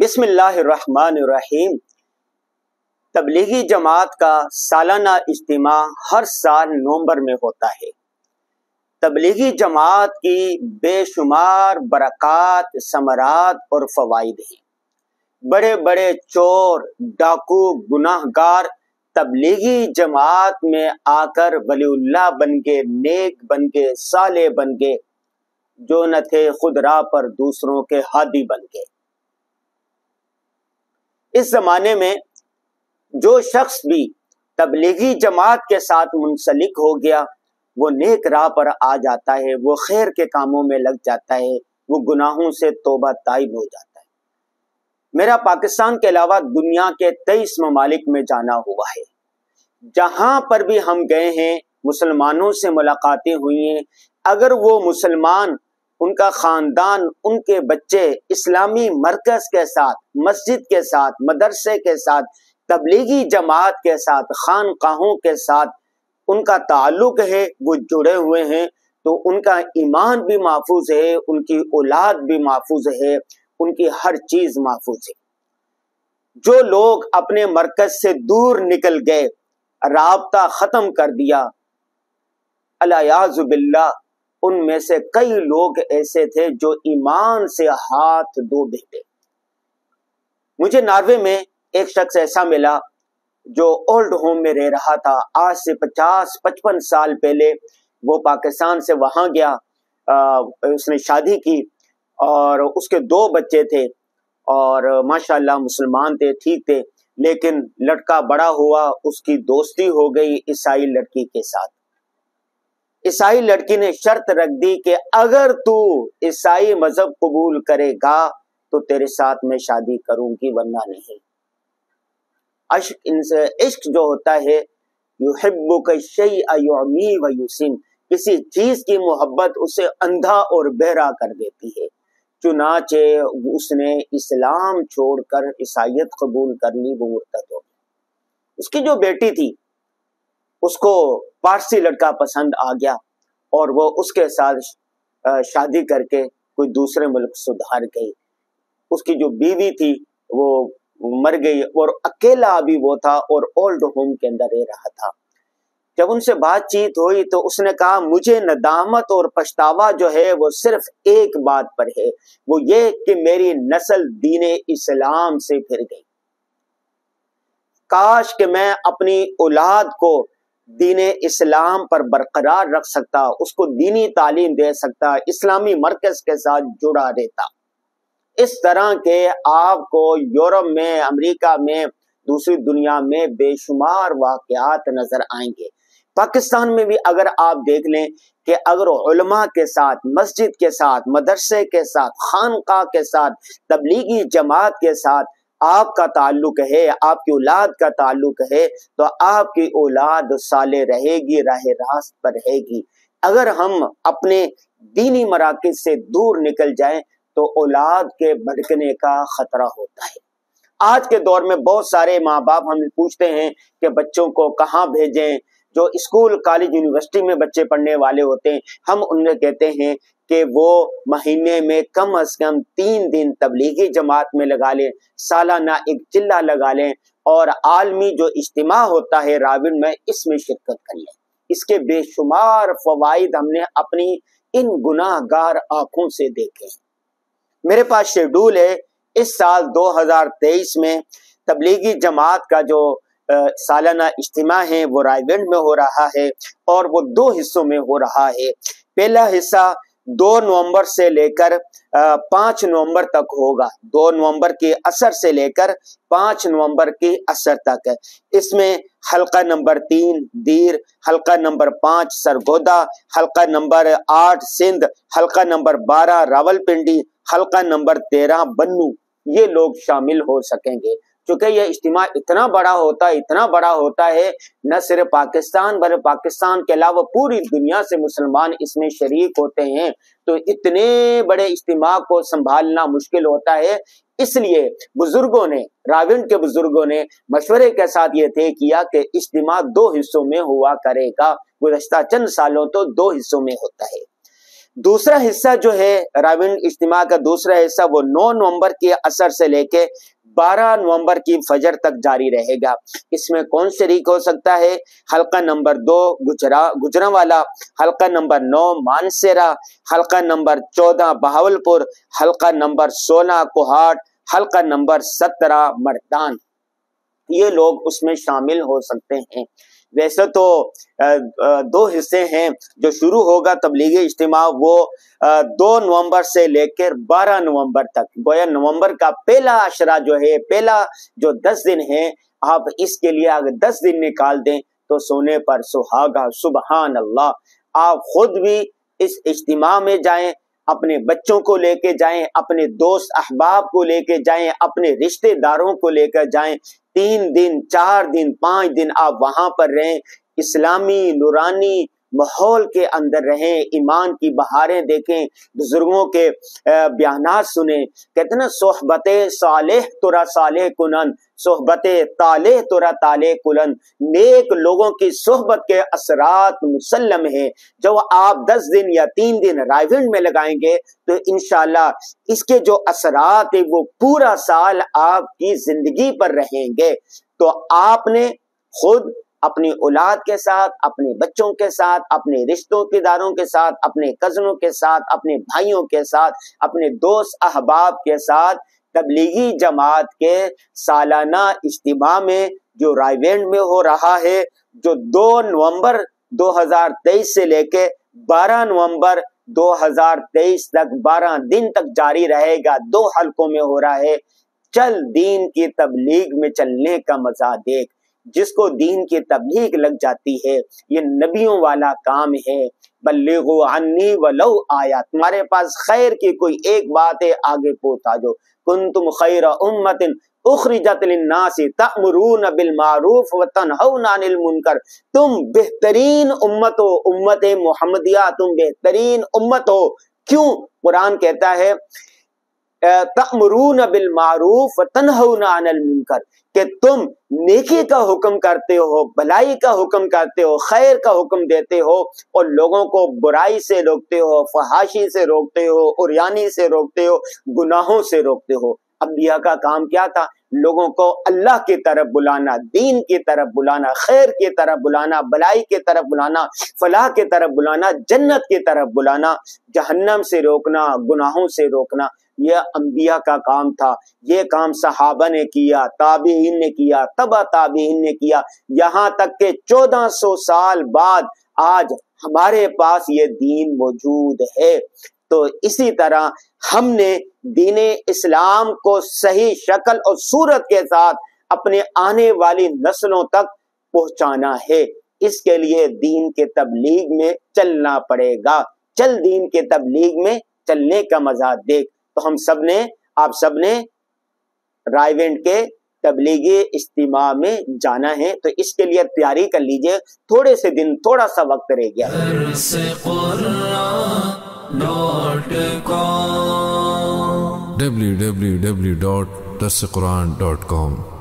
बिस्मिल्लाहिर्रहमानिर्रहीम। तबलीगी जमात का सालाना इज्तिम हर साल नवंबर में होता है। तबलीगी जमात की बेशुमार बरक़ात, समरात और फ़वाद हैं। बड़े बड़े चोर, डाकू, गुनाहगार तबलीगी जमात में आकर वलीउल्लाह बन के नेक बन के साले बन के जो न थे खुद राह पर दूसरों के हादी बन गए। इस जमाने में जो शख्स भी तबलीगी जमात के साथ मुंसलिक हो गया, वो नेक राह पर आ जाता है, वो खैर के कामों में लग जाता है, वो गुनाहों से तोबा ताइब हो जाता है। मेरा पाकिस्तान के अलावा दुनिया के तेईस ममालिक में जाना हुआ है। जहाँ पर भी हम गए हैं, मुसलमानों से मुलाकातें हुई हैं। अगर वो मुसलमान उनका खानदान, उनके बच्चे इस्लामी मरकज के साथ, मस्जिद के साथ, मदरसे के साथ, तबलीगी जमात के साथ, खानकाहों के साथ उनका ताल्लुक है, वो जुड़े हुए हैं। तो उनका ईमान भी महफूज है, उनकी औलाद भी महफूज है, उनकी हर चीज़ महफूज है। जो लोग अपने मरकज से दूर निकल गए, राबता खत्म कर दिया। अलायाजुबिल्ला उनमें से कई लोग ऐसे थे जो ईमान से हाथ धो देते मुझे नार्वे में एक शख्स ऐसा मिला जो ओल्ड होम में रह रहा था। आज से पचास पचपन साल पहले वो पाकिस्तान से वहाँ गया। आ, उसने शादी की और उसके दो बच्चे थे और माशाल्लाह मुसलमान थे ठीक थे। लेकिन लड़का बड़ा हुआ उसकी दोस्ती हो गई ईसाई लड़की के साथ। ईसाई लड़की ने शर्त रख दी कि अगर तू ईसाई मज़हब कबूल करेगा तो तेरे साथ मैं शादी करूँगी, वरना नहीं। अश्क इनसे इश्क जो होता है युसिम किसी चीज़ की मोहब्बत उसे अंधा और बहरा कर देती है। चुनाचे उसने इस्लाम छोड़कर ईसाइत कबूल कर ली वो मुर्तद हो उसकी जो बेटी थी, उसको पारसी लड़का पसंद आ गया। और वो उसके साथ शादी करके कोई दूसरे मुल्क सुधार गई। उसकी जो बीवी थी, वो मर गई और अकेला अभी वो था और ओल्ड होम के अंदर रह रहा था। जब उनसे बातचीत हुई तो उसने कहा, मुझे नदामत और पछतावा जो है वो सिर्फ़ एक बात पर है। वो ये कि मेरी नस्ल दीन इस्लाम से फिर गई। काश कि मैं अपनी औलाद को दीन इस्लाम पर बरकरार रख सकता, उसको दीनी तालीम दे सकता, इस्लामी मरकज के साथ जुड़ा रहता। इस तरह के आपको यूरोप में, अमेरिका में, दूसरी दुनिया में बेशुमार वाकयात नज़र आएँगे। पाकिस्तान में भी अगर आप देख लें कि अगर उलमा के साथ, मस्जिद के साथ, मदरसे के साथ, खानका के साथ, तबलीगी जमात के साथ आपका ताल्लुक है, आपकी औलाद का ताल्लुक है तो आपकी औलाद साले रहेगी, राह रास्त पर रहेगी। अगर हम अपने दीनी मराकज से दूर निकल जाएँ तो औलाद के भड़कने का खतरा होता है। आज के दौर में बहुत सारे माँ बाप हम पूछते हैं कि बच्चों को कहाँ भेजें जो स्कूल, कॉलेज, यूनिवर्सिटी में बच्चे पढ़ने वाले होते हैं, हम उन्हें कहते हैं कि वो महीने में कम अज कम तीन दिन तबलीगी जमात में लगा लें, सालाना एक चिल्ला लगा लें और आलमी जो इज्तिमा होता है राविन में, इसमें शिरकत कर लें। इसके बेशुमार फवाद हमने अपनी इन गुनाहगार आँखों से देखे मेरे पास शेड्यूल है, इस साल 2023 में तबलीगी जमात का जो सालाना इज्तिमा है, वो रायगंज में हो रहा है और वो दो हिस्सों में हो रहा है। पहला हिस्सा दो नवंबर से लेकर पाँच नवंबर तक होगा। दो नवंबर के असर से लेकर पाँच नवंबर के असर तक। है इसमें हल्का नंबर तीन, दीर, हल्का नंबर पाँच, सरगोदा, हल्का नंबर आठ, सिंध, हल्का नंबर बारह, रावलपिंडी, हल्का नंबर तेरह, बन्नू, ये लोग शामिल हो सकेंगे। क्योंकि यह इज्तिमा इतना बड़ा होता है, इतना बड़ा होता है, न सिर्फ़ पाकिस्तान, बल्कि पाकिस्तान के अलावा पूरी दुनिया से मुसलमान इसमें शरीक होते हैं। तो इतने बड़े इज्तिमा को संभालना मुश्किल होता है। इसलिए बुज़ुर्गों ने राविन के बुज़ुर्गों ने मशवरे के साथ ये तय किया कि इज्तिमा दो हिस्सों में हुआ करेगा। गुजश्ता चंद सालों तो दो हिस्सों में होता है। दूसरा हिस्सा जो है राविन इज्तिमा का दूसरा हिस्सा वो 9 नवंबर के असर से लेके 12 नवंबर की फजर तक जारी रहेगा। इसमें कौन शरीक हो सकता है? हल्का नंबर दो, गुजरा गुजरा वाला हल्का नंबर नौ, मानसेरा, हल्का नंबर चौदह, बहावलपुर, हल्का नंबर सोलह, कोहाट, हल्का नंबर सत्रह, मरदान। ये लोग उसमें शामिल हो सकते हैं। वैसे तो दो हिस्से हैं जो शुरू होगा तबलीगी इज्तिम, वो दो नवंबर से लेकर बारह नवंबर तक। गोया नवंबर का पहला अशरा जो है, पहला जो दस दिन है, आप इसके लिए अगर दस दिन निकाल दें तो सोने पर सुहागा सुबहान अल्लाह आप खुद भी इस इज्तिम में जाएँ, अपने बच्चों को लेके जाएँ, अपने दोस्त अहबाब को लेके जाएँ, अपने रिश्तेदारों को लेकर जाएँ तीन दिन चार दिन पाँच दिन आप वहाँ पर रहें। इस्लामी नूरानी माहौल के अंदर रहें, ईमान की बहारें देखें, बुज़ुर्गों के बयान सुने। कहते ना, सोहबत सालेह तुरा सालेह कुनन सोहबत ताले तुरा ताले कुलन। नेक लोगों की सोहबत के असरात मुसलम है। जब आप दस दिन या तीन दिन राइवेंड में लगाएँगे तो इनशाला इसके जो असरात है, वो पूरा साल आपकी ज़िंदगी पर रहेंगे। तो आपने खुद अपनी औलाद के साथ, अपने बच्चों के साथ, अपने रिश्तों किदारों के साथ, अपने कजनों के साथ, अपने भाइयों के साथ, अपने दोस्त अहबाब के साथ तबलीगी जमात के सालाना इज्तिम में जो रायवेंड में हो रहा है, जो 2 नवंबर 2023 से लेके 12 नवंबर 2023 तक 12 दिन तक जारी रहेगा, दो हलकों में हो रहा है। चल दीन की तबलीग में चलने का मज़ा देख। जिसको दीन की तबलीग लग जाती है, ये नबियों वाला काम है। बल्लेगो अन्नी वलो आया तुम्हारे पास खैर की कोई एक बात है, आगे पहुँचा जो कुन तुम खैर उम्मतिन मुनकर। तुम बेहतरीन उम्मत हो, उम्मत मोहम्मदिया, तुम बेहतरीन उम्मत हो। क्यों? कुरान कहता है तमरून बिल मारूफ तनहना मुनकर। कि तुम नेकी का हुक्म करते हो, भलाई का हुक्म करते हो, खैर का हुक्म देते हो और लोगों को बुराई से रोकते हो, फहाशी से रोकते हो, उरियानी से रोकते हो, गुनाहों से रोकते हो। अम्बिया का काम क्या था? लोगों को अल्लाह की तरफ़ बुलाना, दीन की तरफ़ बुलाना, खैर की तरफ़ बुलाना, भलाई की तरफ़ बुलाना, फलाह की तरफ़ बुलाना, जन्नत की तरफ़ बुलाना, जहन्नम से रोकना, गुनाहों से रोकना। यह अंबिया का काम था। ये काम सहाबा ने किया ताबीन ने किया, तबा ताबीन ने किया। यहाँ तक के 1400 साल बाद आज हमारे पास ये दीन मौजूद है। तो इसी तरह हमने दीन इस्लाम को सही शक्ल और सूरत के साथ अपने आने वाली नस्लों तक पहुंचाना है। इसके लिए दीन के तबलीग में चलना पड़ेगा। चल दीन के तबलीग में चलने का मज़ा देख। तो हम सबने आप सबने रायवेंट के तबलीगी इज्तिम में जाना है। तो इसके लिए तैयारी कर लीजिए। थोड़े से दिन, थोड़ा सा वक्त रह गया। www.dasquran.com